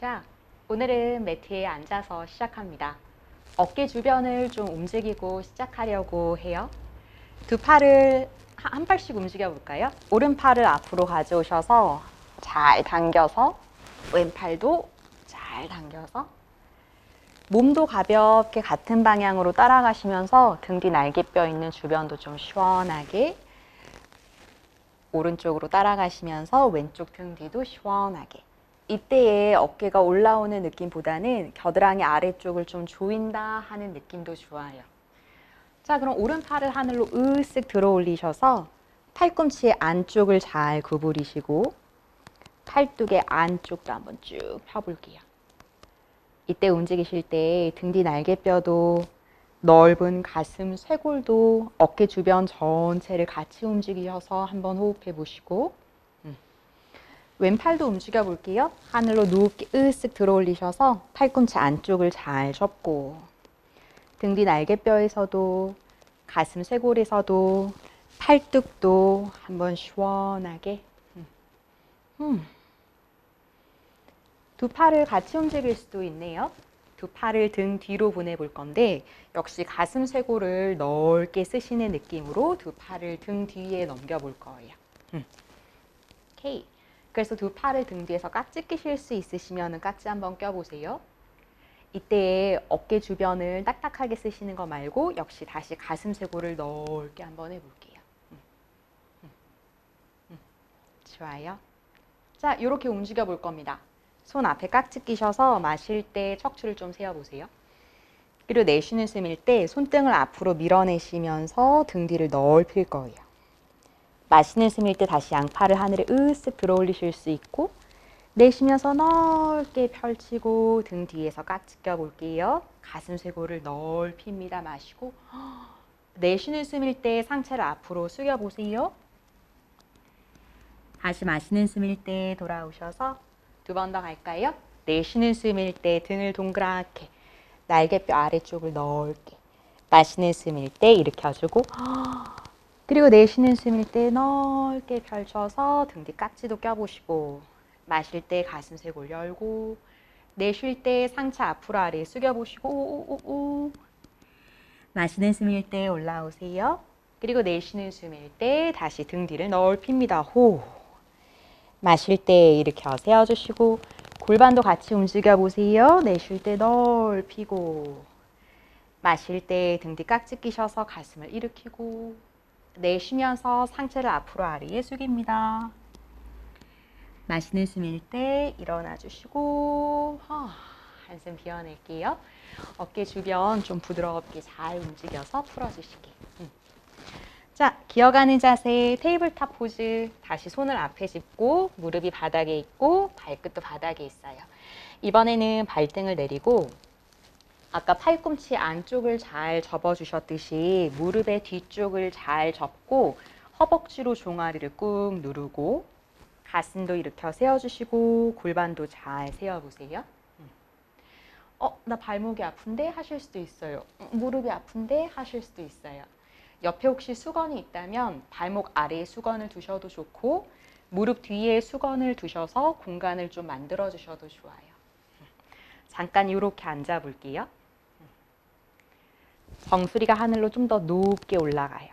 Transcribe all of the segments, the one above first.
자, 오늘은 매트에 앉아서 시작합니다. 어깨 주변을 좀 움직이고 시작하려고 해요. 두 팔을 한- 한 발씩 움직여 볼까요? 오른팔을 앞으로 가져오셔서 잘 당겨서 왼팔도 잘 당겨서 몸도 가볍게 같은 방향으로 따라가시면서 등 뒤 날개뼈 있는 주변도 좀 시원하게 오른쪽으로 따라가시면서 왼쪽 등 뒤도 시원하게 이때에 어깨가 올라오는 느낌보다는 겨드랑이 아래쪽을 좀 조인다 하는 느낌도 좋아요. 자, 그럼 오른팔을 하늘로 으쓱 들어 올리셔서 팔꿈치 안쪽을 잘 구부리시고 팔뚝의 안쪽도 한번 쭉 펴볼게요. 이때 움직이실 때 등 뒤 날개뼈도 넓은 가슴 쇄골도 어깨 주변 전체를 같이 움직이셔서 한번 호흡해 보시고 음. 왼팔도 움직여 볼게요. 하늘로 높게 으쓱 들어 올리셔서 팔꿈치 안쪽을 잘 접고 등 뒤 날개뼈에서도 가슴 쇄골에서도 팔뚝도 한번 시원하게 음. 음. 두 팔을 같이 움직일 수도 있네요. 두 팔을 등 뒤로 보내볼 건데 역시 가슴 쇄골을 넓게 쓰시는 느낌으로 두 팔을 등 뒤에 넘겨볼 거예요. 음. 오케이. 그래서 두 팔을 등 뒤에서 깍지 끼실 수 있으시면 깍지 한번 껴보세요. 이때 어깨 주변을 딱딱하게 쓰시는 거 말고 역시 다시 가슴 쇄골을 넓게 한번 해볼게요. 음. 음. 음. 좋아요. 자, 이렇게 움직여 볼 겁니다. 손 앞에 깍지 끼셔서 마실 때 척추를 좀 세워보세요. 그리고 내쉬는 숨일 때 손등을 앞으로 밀어내시면서 등 뒤를 넓힐 거예요. 마시는 숨일 때 다시 양팔을 하늘에 으쓱 들어 올리실 수 있고 내쉬면서 넓게 펼치고 등 뒤에서 깍지 껴볼게요. 가슴 쇄골을 넓힙니다. 마시고 내쉬는 숨일 때 상체를 앞으로 숙여보세요. 다시 마시는 숨일 때 돌아오셔서 두 번 더 갈까요? 내쉬는 숨일 때 등을 동그랗게 날개뼈 아래쪽을 넓게 마시는 숨일 때 일으켜주고 그리고 내쉬는 숨일 때 넓게 펼쳐서 등 뒤 깍지도 껴보시고 마실 때 가슴 쇄골 열고 내쉴 때 상체 앞으로 아래 숙여보시고 오오오오 마시는 숨일 때 올라오세요. 그리고 내쉬는 숨일 때 다시 등 뒤를 넓힙니다. 호 마실 때 일으켜 세워주시고 골반도 같이 움직여 보세요. 내쉴 때 넓히고 마실 때 등 뒤 깍지 끼셔서 가슴을 일으키고 내쉬면서 상체를 앞으로 아래에 숙입니다. 마시는 숨일 때 일어나 주시고 허, 한숨 비워낼게요. 어깨 주변 좀 부드럽게 잘 움직여서 풀어주시게. 음. 자, 기어가는 자세 tabletop 포즈 다시 손을 앞에 짚고 무릎이 바닥에 있고 발끝도 바닥에 있어요. 이번에는 발등을 내리고 아까 팔꿈치 안쪽을 잘 접어주셨듯이 무릎의 뒤쪽을 잘 접고 허벅지로 종아리를 꾹 누르고 가슴도 일으켜 세워주시고 골반도 잘 세워보세요. 음. 어, 나 발목이 아픈데 하실 수도 있어요. 음, 무릎이 아픈데 하실 수도 있어요. 옆에 혹시 수건이 있다면 발목 아래에 수건을 두셔도 좋고 무릎 뒤에 수건을 두셔서 공간을 좀 만들어 주셔도 좋아요. 잠깐 이렇게 앉아 볼게요. 정수리가 하늘로 좀 더 높게 올라가요.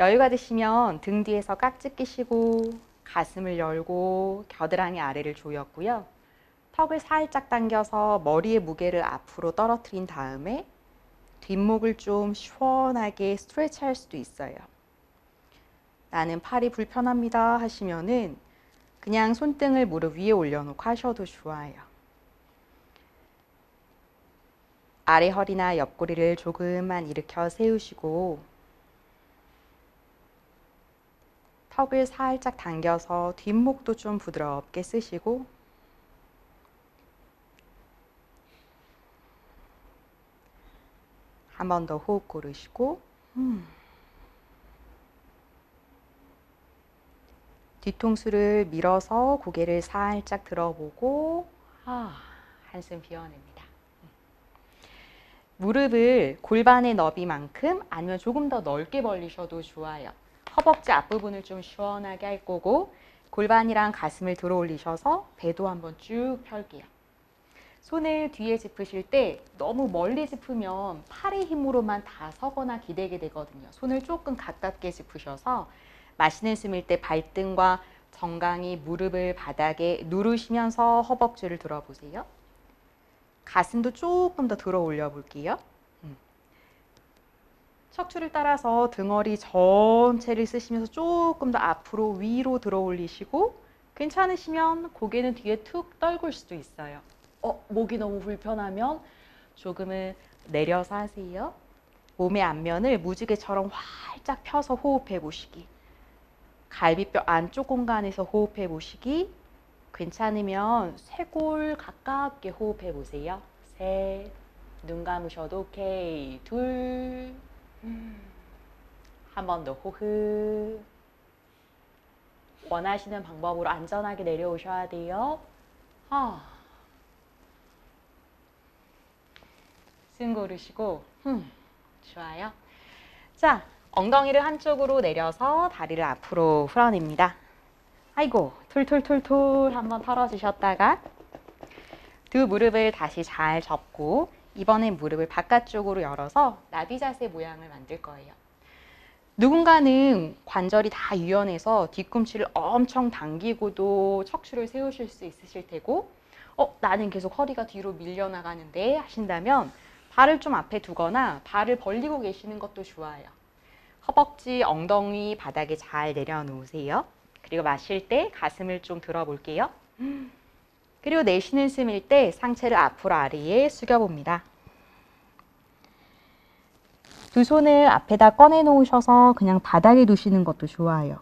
여유가 되시면 등 뒤에서 깍지 끼시고 가슴을 열고 겨드랑이 아래를 조였고요. 턱을 살짝 당겨서 머리의 무게를 앞으로 떨어뜨린 다음에 뒷목을 좀 시원하게 스트레치 할 수도 있어요. 나는 팔이 불편합니다 하시면은 그냥 손등을 무릎 위에 올려놓고 하셔도 좋아요. 아래 허리나 옆구리를 조금만 일으켜 세우시고 턱을 살짝 당겨서 뒷목도 좀 부드럽게 쓰시고 한 번 더 호흡 고르시고 음. 뒤통수를 밀어서 고개를 살짝 들어보고 아, 한숨 비워냅니다. 무릎을 골반의 너비만큼 아니면 조금 더 넓게 벌리셔도 좋아요. 허벅지 앞부분을 좀 시원하게 할 거고 골반이랑 가슴을 들어 올리셔서 배도 한번 쭉 펼게요. 손을 뒤에 짚으실 때 너무 멀리 짚으면 팔의 힘으로만 다 서거나 기대게 되거든요. 손을 조금 가깝게 짚으셔서 마시는 숨일 때 발등과 정강이 무릎을 바닥에 누르시면서 허벅지를 들어보세요. 가슴도 조금 더 들어 올려 볼게요. 음. 척추를 따라서 등허리 전체를 쓰시면서 조금 더 앞으로 위로 들어 올리시고 괜찮으시면 고개는 뒤에 툭 떨굴 수도 있어요. 어, 목이 너무 불편하면 조금은 내려서 하세요. 몸의 앞면을 무지개처럼 활짝 펴서 호흡해 보시기. 갈비뼈 안쪽 공간에서 호흡해 보시기. 괜찮으면 쇄골 가깝게 호흡해 보세요. 셋. 눈 감으셔도 오케이. 둘. 한 번 더 호흡. 원하시는 방법으로 안전하게 내려오셔야 돼요. 아. 숨 고르시고, 음, 좋아요. 자, 엉덩이를 한쪽으로 내려서 다리를 앞으로 풀어냅니다. 아이고, 툴툴툴툴 한번 털어주셨다가 두 무릎을 다시 잘 접고 이번엔 무릎을 바깥쪽으로 열어서 나비 자세 모양을 만들 거예요. 누군가는 관절이 다 유연해서 뒤꿈치를 엄청 당기고도 척추를 세우실 수 있으실 테고 어, 나는 계속 허리가 뒤로 밀려나가는데 하신다면 발을 좀 앞에 두거나 발을 벌리고 계시는 것도 좋아요. 허벅지, 엉덩이 바닥에 잘 내려놓으세요. 그리고 마실 때 가슴을 좀 들어볼게요. 그리고 내쉬는 숨일 때 상체를 앞으로 아래에 숙여봅니다. 두 손을 앞에다 꺼내 놓으셔서 그냥 바닥에 두시는 것도 좋아요.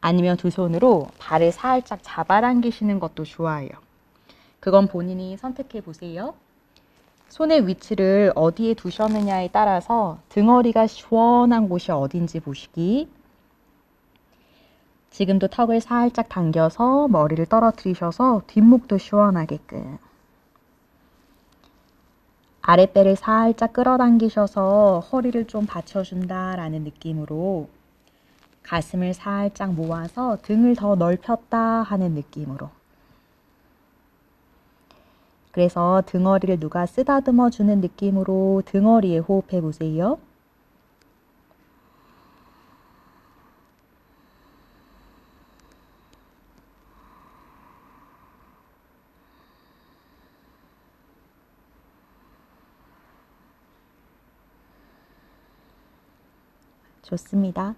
아니면 두 손으로 발을 살짝 잡아당기시는 것도 좋아요. 그건 본인이 선택해 보세요. 손의 위치를 어디에 두셨느냐에 따라서 등허리가 시원한 곳이 어딘지 보시기. 지금도 턱을 살짝 당겨서 머리를 떨어뜨리셔서 뒷목도 시원하게끔. 아랫배를 살짝 끌어당기셔서 허리를 좀 받쳐준다라는 느낌으로 가슴을 살짝 모아서 등을 더 넓혔다 하는 느낌으로 그래서 등허리를 누가 쓰다듬어 주는 느낌으로 등허리에 호흡해 보세요. 좋습니다.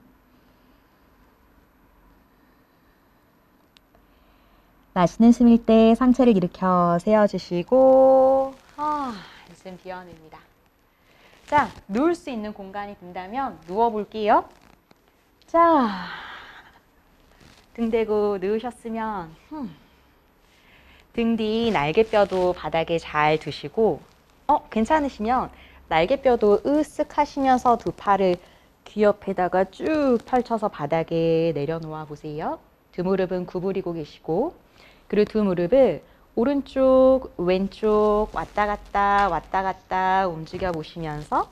마시는 숨일 때 상체를 일으켜 세워주시고 아, 숨 비워냅니다. 자, 누울 수 있는 공간이 된다면 누워볼게요. 자, 등 대고 누우셨으면 흠. 등 뒤 날개뼈도 바닥에 잘 두시고 어, 괜찮으시면 날개뼈도 으쓱 하시면서 두 팔을 귀 옆에다가 쭉 펼쳐서 바닥에 내려놓아 보세요. 두 무릎은 구부리고 계시고 그리고 두 무릎을 오른쪽, 왼쪽 왔다 갔다 왔다 갔다 움직여 보시면서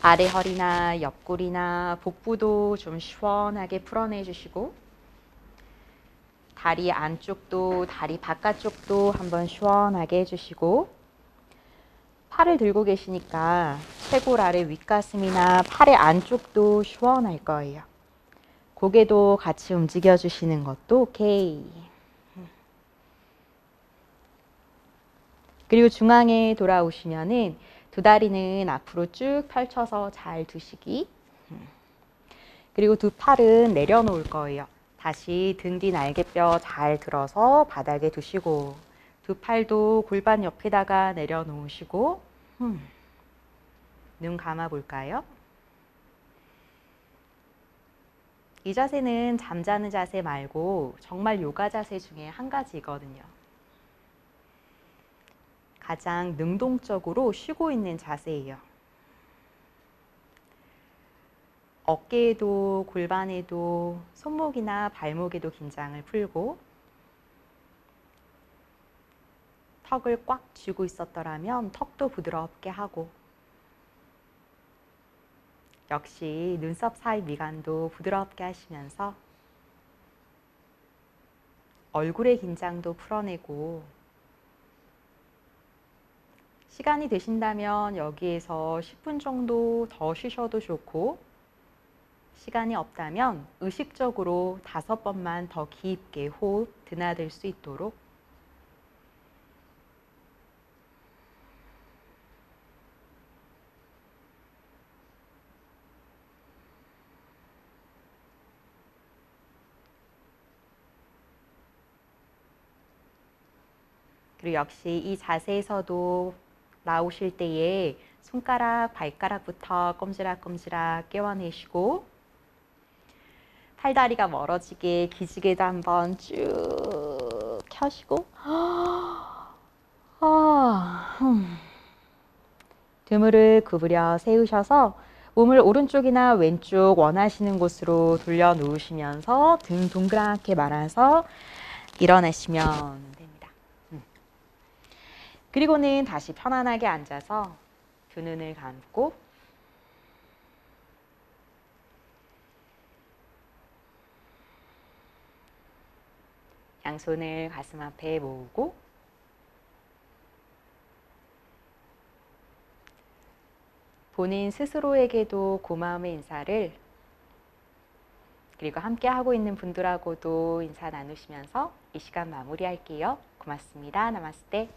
아래 허리나 옆구리나 복부도 좀 시원하게 풀어내 주시고 다리 안쪽도 다리 바깥쪽도 한번 시원하게 해주시고 팔을 들고 계시니까 쇄골 아래 윗가슴이나 팔의 안쪽도 시원할 거예요. 고개도 같이 움직여 주시는 것도 오케이. 그리고 중앙에 돌아오시면은 두 다리는 앞으로 쭉 펼쳐서 잘 두시기. 그리고 두 팔은 내려놓을 거예요. 다시 등 뒤 날개뼈 잘 들어서 바닥에 두시고 두 팔도 골반 옆에다가 내려놓으시고 음. 눈 감아 볼까요? 이 자세는 잠자는 자세 말고 정말 요가 자세 중에 한 가지거든요. 가장 능동적으로 쉬고 있는 자세예요. 어깨에도 골반에도 손목이나 발목에도 긴장을 풀고 턱을 꽉 쥐고 있었더라면 턱도 부드럽게 하고. 역시 눈썹 사이 미간도 부드럽게 하시면서 얼굴의 긴장도 풀어내고. 시간이 되신다면 여기에서 10분 정도 더 쉬셔도 좋고 시간이 없다면 의식적으로 다섯 번만 더 깊게 호흡 드나들 수 있도록 그리고 역시 이 자세에서도 나오실 때에 손가락, 발가락부터 꼼지락꼼지락 깨워내시고 팔다리가 멀어지게 기지개도 한번 쭉 켜시고 아, 음. 등물을 구부려 세우셔서 몸을 오른쪽이나 왼쪽 원하시는 곳으로 돌려 놓으시면서 등 동그랗게 말아서 일어나시면 됩니다. 음. 그리고는 다시 편안하게 앉아서 두 눈을 감고 양손을 가슴 앞에 모으고 본인 스스로에게도 고마움의 인사를 그리고 함께 하고 있는 분들하고도 인사 나누시면서 이 시간 마무리할게요. 고맙습니다. 나마스테.